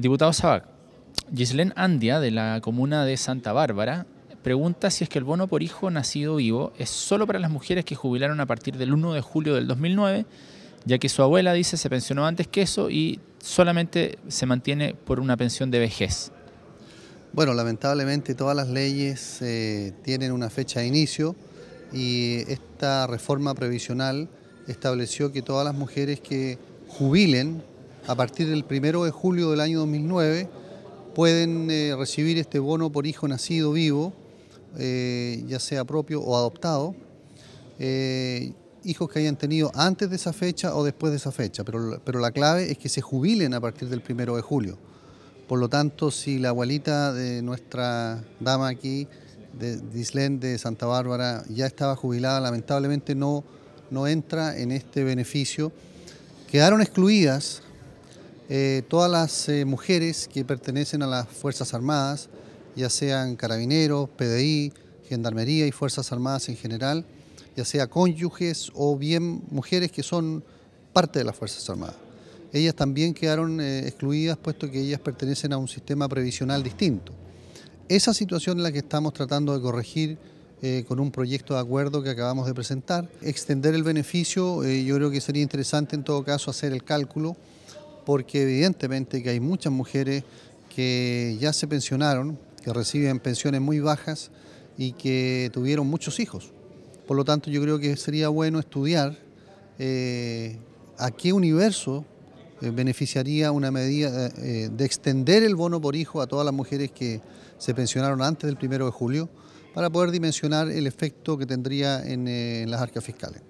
Diputado Sabac, Gislén Andia, de la comuna de Santa Bárbara, pregunta si es que el bono por hijo nacido vivo es solo para las mujeres que jubilaron a partir del 1 de julio del 2009, ya que su abuela dice se pensionó antes que eso y solamente se mantiene por una pensión de vejez. Bueno, lamentablemente todas las leyes eh, tienen una fecha de inicio y esta reforma previsional estableció que todas las mujeres que jubilen a partir del 1 de julio del año 2009 pueden eh, recibir este bono por hijo nacido vivo, eh, ya sea propio o adoptado, eh, hijos que hayan tenido antes de esa fecha o después de esa fecha, pero, pero la clave es que se jubilen a partir del 1 de julio. Por lo tanto, si la abuelita de nuestra dama aquí, de Dislén de Santa Bárbara, ya estaba jubilada, lamentablemente no, no entra en este beneficio. Quedaron excluidas eh, todas las eh, mujeres que pertenecen a las Fuerzas Armadas, ya sean carabineros, PDI, Gendarmería y Fuerzas Armadas en general, ya sea cónyuges o bien mujeres que son parte de las Fuerzas Armadas. Ellas también quedaron eh, excluidas puesto que ellas pertenecen a un sistema previsional distinto. Esa situación es la que estamos tratando de corregir con un proyecto de acuerdo que acabamos de presentar. Extender el beneficio, yo creo que sería interesante en todo caso hacer el cálculo porque evidentemente que hay muchas mujeres que ya se pensionaron, que reciben pensiones muy bajas y que tuvieron muchos hijos. Por lo tanto, yo creo que sería bueno estudiar eh, a qué universo eh, beneficiaría una medida eh, de extender el bono por hijo a todas las mujeres que se pensionaron antes del primero de julio para poder dimensionar el efecto que tendría en las arcas fiscales.